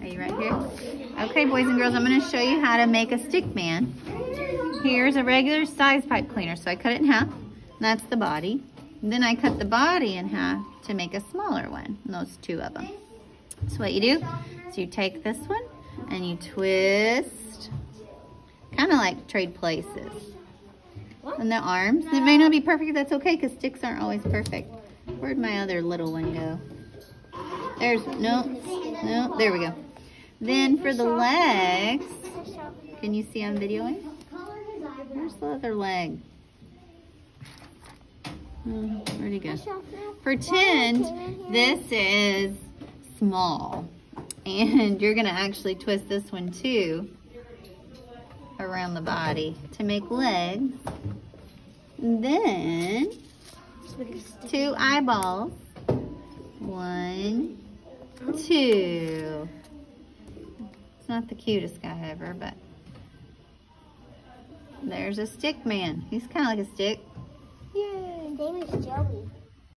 Are you right here? Okay, boys and girls, I'm gonna show you how to make a stick man. Here's a regular size pipe cleaner. So I cut it in half. That's the body. And then I cut the body in half to make a smaller one. Those two of them. So what you do is you take this one and you twist, kind of like trade places. And the arms, it may not be perfect, that's okay because sticks aren't always perfect. Where'd my other little one go? There's, no, no, there we go. Then for the legs, can you see I'm videoing? Where's the other leg? Hmm, where'd he go? Pretend this is small. And you're gonna actually twist this one too around the body to make legs. And then two eyeballs. One, two. Not the cutest guy ever, but there's a stick man. He's kind of like a stick. Yay. His name is Joey.